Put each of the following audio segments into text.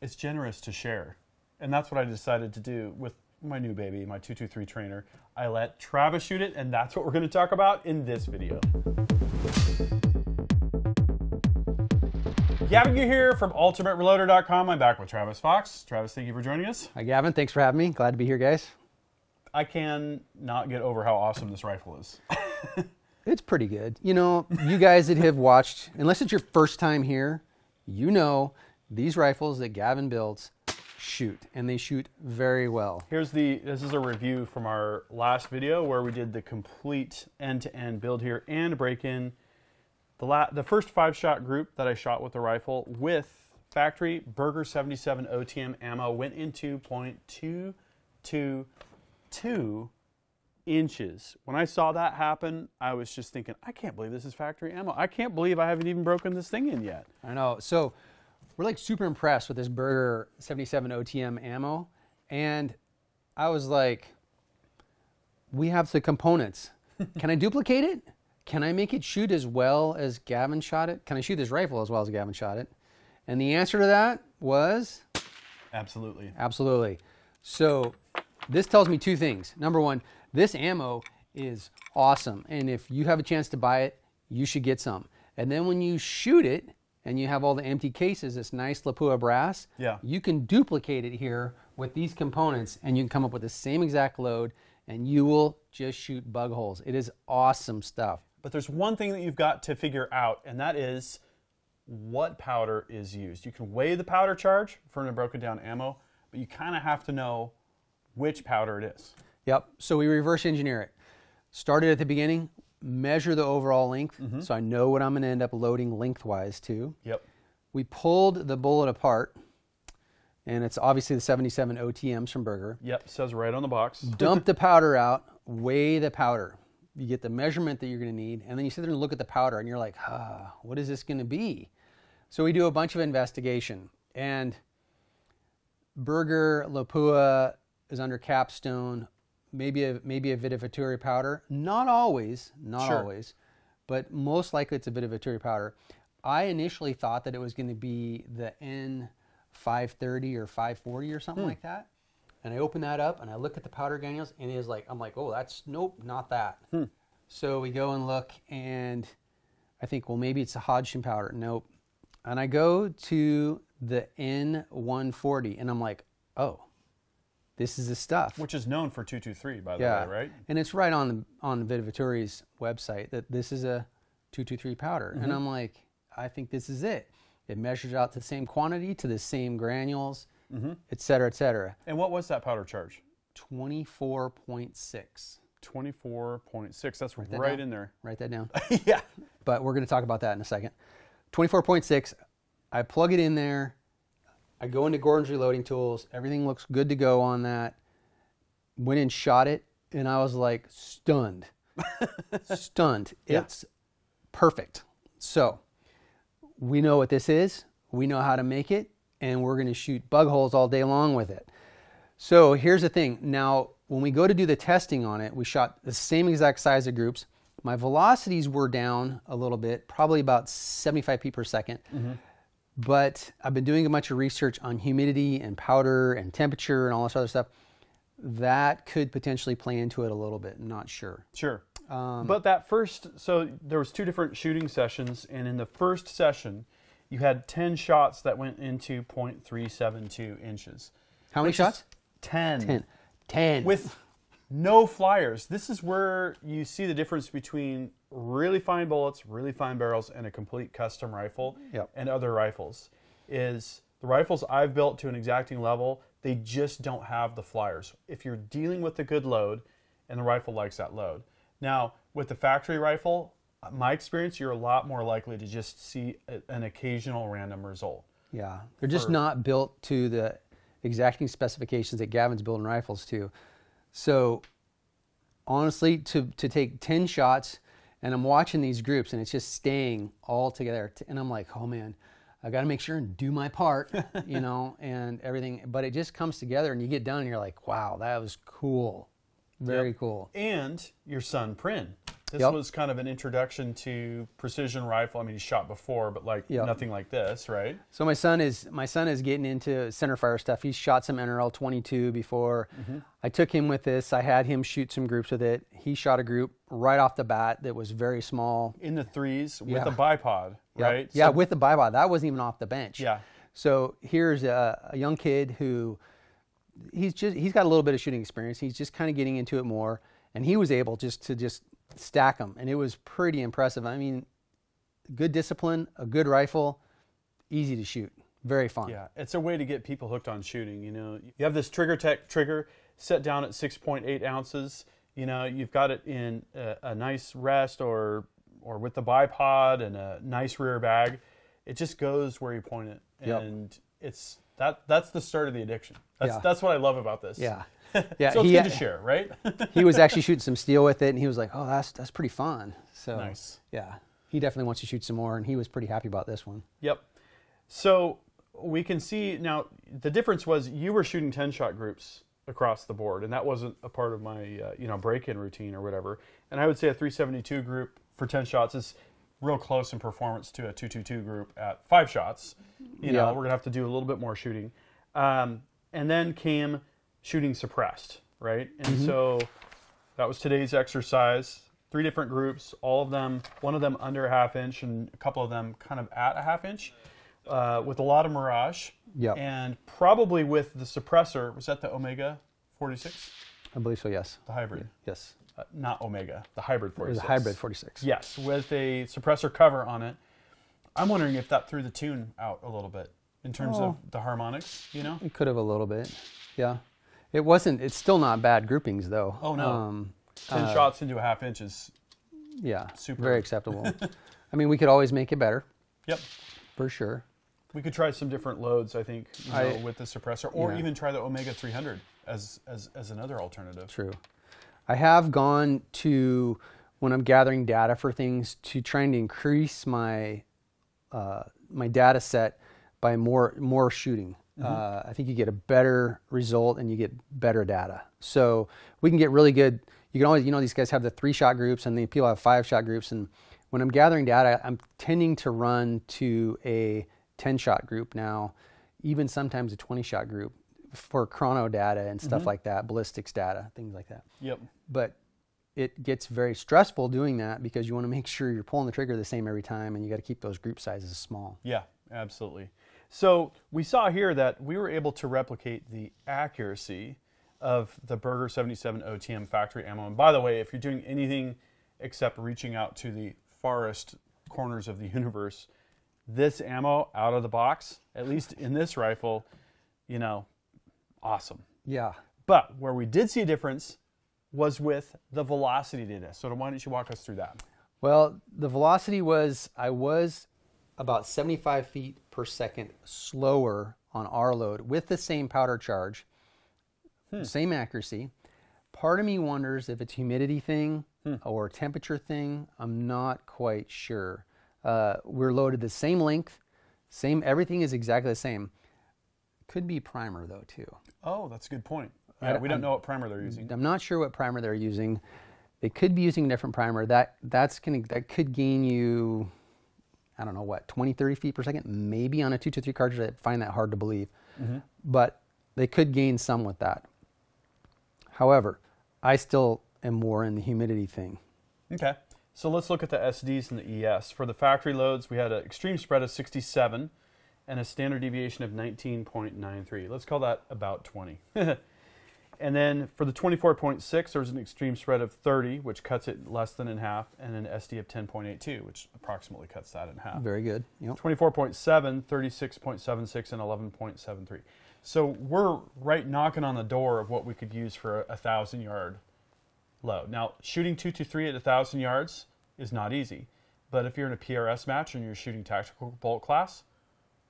it's generous to share. And that's what I decided to do with my new baby, my 223 trainer. I let Travis shoot it, and that's what we're going to talk about in this video. Gavin you here from UltimateReloader.com. I'm back with Travis Fox. Travis, thank you for joining us. Hi, Gavin. Thanks for having me. Glad to be here, guys. I can not get over how awesome this rifle is. it's pretty good. You know, you guys that have watched, unless it's your first time here, you know these rifles that Gavin builds shoot, and they shoot very well. Here's the, this is a review from our last video where we did the complete end-to-end build here and break-in. The, la the first five-shot group that I shot with the rifle with factory Berger 77 OTM ammo went into .222 inches. When I saw that happen, I was just thinking, I can't believe this is factory ammo. I can't believe I haven't even broken this thing in yet. I know. So we're like super impressed with this Berger 77 OTM ammo. And I was like, we have the components. Can I duplicate it? Can I make it shoot as well as Gavin shot it? Can I shoot this rifle as well as Gavin shot it? And the answer to that was absolutely. Absolutely. So this tells me two things. Number one, this ammo is awesome. And if you have a chance to buy it, you should get some. And then when you shoot it, and you have all the empty cases, this nice Lapua brass, yeah. you can duplicate it here with these components and you can come up with the same exact load and you will just shoot bug holes. It is awesome stuff. But there's one thing that you've got to figure out, and that is what powder is used. You can weigh the powder charge for the broken down ammo, but you kind of have to know which powder it is. Yep. So we reverse engineer it. Started at the beginning, measure the overall length mm-hmm. so I know what I'm going to end up loading lengthwise to. Yep. We pulled the bullet apart, and it's obviously the 77 OTMs from Berger. Yep, says right on the box. Dump the powder out, weigh the powder. You get the measurement that you're going to need, and then you sit there and look at the powder, and you're like, ah, what is this going to be? So we do a bunch of investigation, and Berger Lapua is under capstone maybe a maybe a Vihta powder. Not always, not sure. always, but most likely it's a Vihta powder. I initially thought that it was going to be the N530 or 540 or something hmm. like that. And I open that up and I look at the powder granules and it is like I'm like, oh, that's nope, not that. Hmm. So we go and look and I think, well, maybe it's a Hodgdon powder. Nope. And I go to the N140 and I'm like, oh, this is the stuff. Which is known for 223, by the yeah. way, right? And it's right on the, on Vihtavuori's website that this is a 223 powder. Mm-hmm. And I'm like, I think this is it. It measures out to the same quantity, to the same granules, mm-hmm. et cetera, et cetera. And what was that powder charge? 24.6. 24.6. That's Write that right down. in there. Write that down. yeah. But we're going to talk about that in a second. 24.6. I plug it in there. I go into Gordon's Reloading Tools. Everything looks good to go on that. Went and shot it, and I was like stunned. stunned. Yeah. It's perfect. So we know what this is. We know how to make it, and we're going to shoot bug holes all day long with it. So here's the thing. Now, when we go to do the testing on it, we shot the same exact size of groups. My velocities were down a little bit, probably about 75 feet per 2nd mm-hmm. But I've been doing a bunch of research on humidity and powder and temperature and all this other stuff. That could potentially play into it a little bit. Not sure. Sure. Um, but that first, so there was two different shooting sessions, and in the first session, you had 10 shots that went into 0.372 inches. How many shots? 10. 10. 10. With no flyers. This is where you see the difference between really fine bullets, really fine barrels, and a complete custom rifle yep. and other rifles. Is the rifles I've built to an exacting level, they just don't have the flyers. If you're dealing with a good load, and the rifle likes that load. Now, with the factory rifle, my experience, you're a lot more likely to just see a, an occasional random result. Yeah, they're just for, not built to the exacting specifications that Gavin's building rifles to. So honestly, to, to take 10 shots and I'm watching these groups and it's just staying all together. And I'm like, oh man, I got to make sure and do my part, you know, and everything. But it just comes together and you get done and you're like, wow, that was cool. Very yep. cool. And your son, Prin. This Yep. was kind of an introduction to precision rifle. I mean, he shot before, but like Yep. nothing like this, right? So my son is my son is getting into center fire stuff. He's shot some NRL 22 before. Mm-hmm. I took him with this. I had him shoot some groups with it. He shot a group right off the bat that was very small. In the threes with Yeah. a bipod, Yep. right? Yeah, So- with the bipod. That wasn't even off the bench. yeah. So here's a, a young kid who he's just he's got a little bit of shooting experience. He's just kind of getting into it more, and he was able just to just stack them, and it was pretty impressive. I mean, good discipline, a good rifle, easy to shoot, very fun. Yeah, it's a way to get people hooked on shooting. You know, you have this Trigger Tech trigger set down at 6.8 ounces. You know, you've got it in a, a nice rest or or with the bipod and a nice rear bag. It just goes where you point it, Yep. and it's that that's the start of the addiction. That's Yeah. that's what I love about this. Yeah. Yeah, so it's he, good to share, right? he was actually shooting some steel with it, and he was like, "Oh, that's that's pretty fun." So Nice. Yeah, he definitely wants to shoot some more, and he was pretty happy about this one. Yep. So we can see now the difference was you were shooting 10 shot groups across the board, and that wasn't a part of my uh, you know break in routine or whatever. And I would say a 372 group for 10 shots is real close in performance to a 222 group at five shots. You know, Yeah. we're gonna have to do a little bit more shooting. Um, and then came shooting suppressed, right? And so that was today's exercise. Three different groups, all of them, one of them under a half inch, and a couple of them kind of at a half inch, uh, with a lot of Mirage. Yep. And probably with the suppressor, was that the Omega 46? I believe so. Yes. The hybrid. Yes. Uh, not Omega, the hybrid It was 46. a hybrid 46. Yes, with a suppressor cover on it. I'm wondering if that threw the tune out a little bit in terms Oh. of the harmonics, you know? It could have a little bit. Yeah. It wasn't. It's still not bad groupings though. Oh, no. Um, 10 uh, shots into a half inch is, Yeah. Super. Very acceptable. I mean, we could always make it better yep. for sure. We could try some different loads, I think, you know, I- with the suppressor, or Yeah. even try the Omega 300 as, as, as another alternative. True. I have gone to when I'm gathering data for things to trying to increase my uh, my data set by more more shooting. Uh, I think you get a better result and you get better data. So we can get really good. You can always, you know, these guys have the three shot groups and the people have five shot groups. And when I'm gathering data, I'm tending to run to a 10 shot group now, even sometimes a 20 shot group for chrono data and stuff like that, ballistics data, things like that Yep. but it gets very stressful doing that because you want to make sure you're pulling the trigger the same every time and you got to keep those group sizes small. Yeah, absolutely. So we saw here that we were able to replicate the accuracy of the Berger 77 OTM factory ammo. And by the way, if you're doing anything except reaching out to the farthest corners of the universe, this ammo out of the box, at least in this rifle, you know, awesome. Yeah. But where we did see a difference was with the velocity data. So why don't you walk us through that? Well, the velocity was, I was about 75 feet per second slower on our load with the same powder charge, same accuracy. Part of me wonders if it's humidity thing or temperature thing. I'm not quite sure. Uh, we're loaded the same length, same everything is exactly the same. Could be primer though too. Oh, that's a good point. Yeah, we don't know what primer they're using. I'm not sure what primer they're using. They could be using a different primer. That that's gonna that could gain you, I don't know what, 20, 30 feet per second, maybe on a two to three cartridge. I find that hard to believe, mm-hmm. but they could gain some with that. However, I still am more in the humidity thing. Okay. So let's look at the SDs and the ES. For the factory loads, we had an extreme spread of 67 and a standard deviation of 19.93. Let's call that about 20. and then for the 24.6, there's an extreme spread of 30, which cuts it less than in half, and an SD of 10.82, which approximately cuts that in half. Very good. Yep. 24.7, 36.76, and 11.73. So we're right knocking on the door of what we could use for a, a thousand yard load. Now, shooting 223 at a thousand yards is not easy, but if you're in a PRS match and you're shooting tactical bolt class,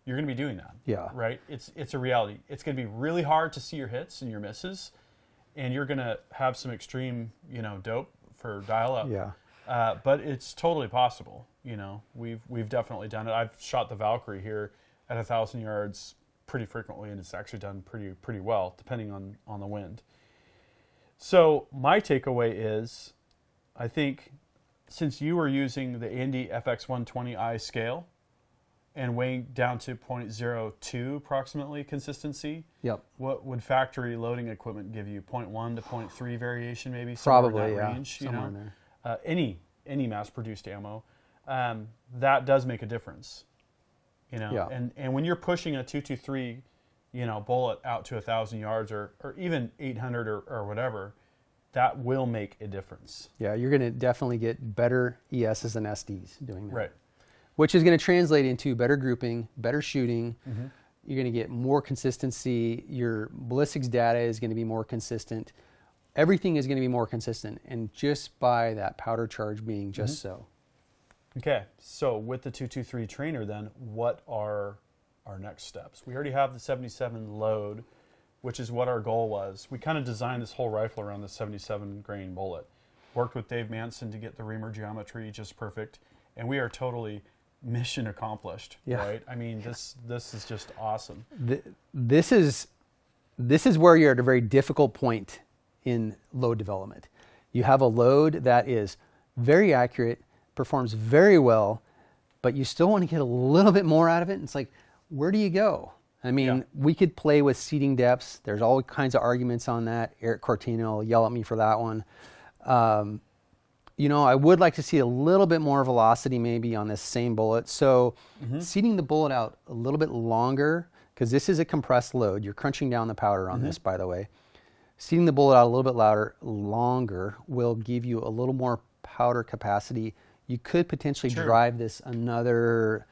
you're going to be doing that. Yeah. Right? It's it's a reality. It's going to be really hard to see your hits and your misses, and you're going to have some extreme, you know, dope for dial up. Yeah. Uh, but it's totally possible. You know, we've we've definitely done it. I've shot the Valkyrie here at a thousand yards pretty frequently, and it's actually done pretty pretty well, depending on on the wind. So my takeaway is, I think since you were using the A&D FX120i scale and weighing down to 0.02 approximately consistency, Yep. what would factory loading equipment give you? 0.1 to 0.3 variation, maybe Probably, yeah, range. You know, there. Uh, any any mass-produced ammo, um, that does make a difference. You know, Yeah. and and when you're pushing a 223, you know, bullet out to a thousand yards or or even 800 or, or whatever, that will make a difference. Yeah, you're going to definitely get better ESs and SDs doing that. Right. Which is going to translate into better grouping, better shooting. Mm-hmm. You're going to get more consistency. Your ballistics data is going to be more consistent. Everything is going to be more consistent. And just by that powder charge being just Mm-hmm. so. Okay, so with the 223 trainer, then what are our next steps? We already have the 77 load, which is what our goal was. We kind of designed this whole rifle around the 77 grain bullet. Worked with Dave Manson to get the reamer geometry just perfect, and we are totally mission accomplished. Yeah. Right? I mean, this this is just awesome. Th- this is this is where you're at a very difficult point in load development. You have a load that is very accurate, performs very well, but you still want to get a little bit more out of it. It's like, where do you go? I mean, Yeah. we could play with seating depths. There's all kinds of arguments on that. Erik Cortina will yell at me for that one. Um, you know, I would like to see a little bit more velocity maybe on this same bullet. So mm-hmm. seating the bullet out a little bit longer, because this is a compressed load. You're crunching down the powder on this, mm-hmm. by the way. Seating the bullet out a little bit louder, longer will give you a little more powder capacity. You could potentially Sure. drive this another.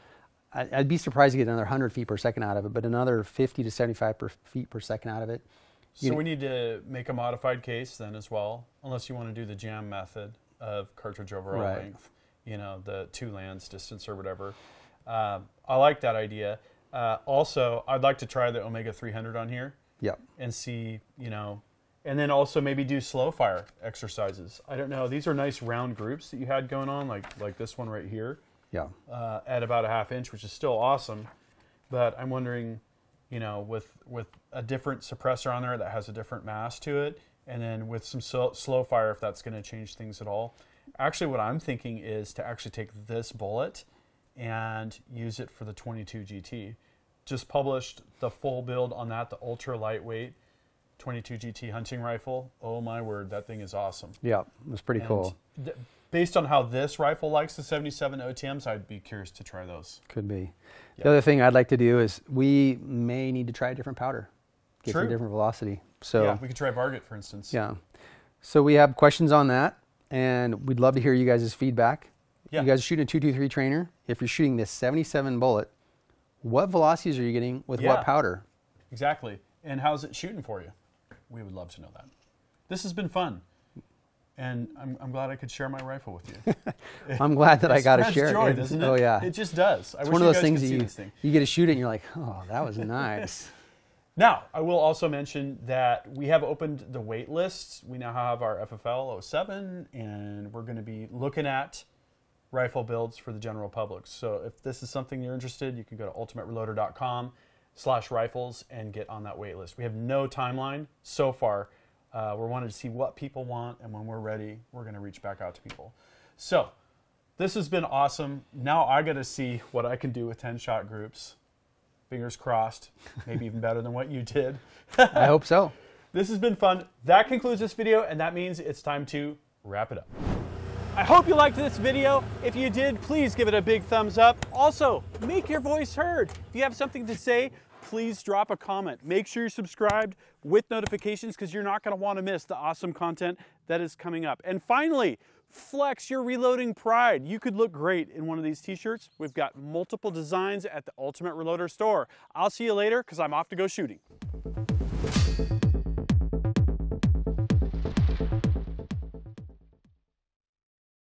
I'd be surprised to get another 100 feet per second out of it, but another 50 to 75 per feet per second out of it. So we need to make a modified case then as well, unless you want to do the jam method of cartridge overall Right. length, you know, the two lands distance or whatever. Um, I like that idea. Uh, also, I'd like to try the Omega 300 on here Yep. and see, you know, and then also maybe do slow fire exercises. I don't know. These are nice round groups that you had going on, like like this one right here Yeah. uh, at about a half inch, which is still awesome. But I'm wondering, you know, with with a different suppressor on there that has a different mass to it, and then with some slow, slow fire, if that's going to change things at all. Actually, what I'm thinking is to actually take this bullet and use it for the 22 GT. Just published the full build on that, the ultra lightweight 22 GT hunting rifle. Oh my word, that thing is awesome. Yeah. It was pretty And cool. th- based on how this rifle likes the 77 OTMs, I'd be curious to try those. Could be. Yeah. The other thing I'd like to do is we may need to try a different powder, get True. different velocity. So yeah, we could try Varget, for instance. Yeah. So we have questions on that, and we'd love to hear you guys' feedback. Yeah. You guys are shooting a 223 trainer. If you're shooting this 77 bullet, what velocities are you getting with Yeah. what powder? Exactly. And how's it shooting for you? We would love to know that. This has been fun. And I'm, I'm glad I could share my rifle with you. I'm glad that I got to share joy, oh, it. doesn't it? Oh yeah, It just does. I it's wish one of those guys things that you thing. you get to shoot it and you're like, oh, that was nice. Now, I will also mention that we have opened the wait lists. We now have our FFL 07, and we're going to be looking at rifle builds for the general public. So if this is something you're interested, you can go to ultimatereloader.com slash rifles and get on that wait list. We have no timeline so far. Uh, we're wanting to see what people want, and when we're ready, we're going to reach back out to people. So this has been awesome. Now I got to see what I can do with 10 shot groups. Fingers crossed, maybe even better than what you did. I hope so. This has been fun. That concludes this video, and that means it's time to wrap it up. I hope you liked this video. If you did, please give it a big thumbs up. Also, make your voice heard. If you have something to say, please drop a comment. Make sure you're subscribed with notifications because you're not going to want to miss the awesome content that is coming up. And finally, flex your reloading pride. You could look great in one of these t-shirts. We've got multiple designs at the Ultimate Reloader store. I'll see you later because I'm off to go shooting.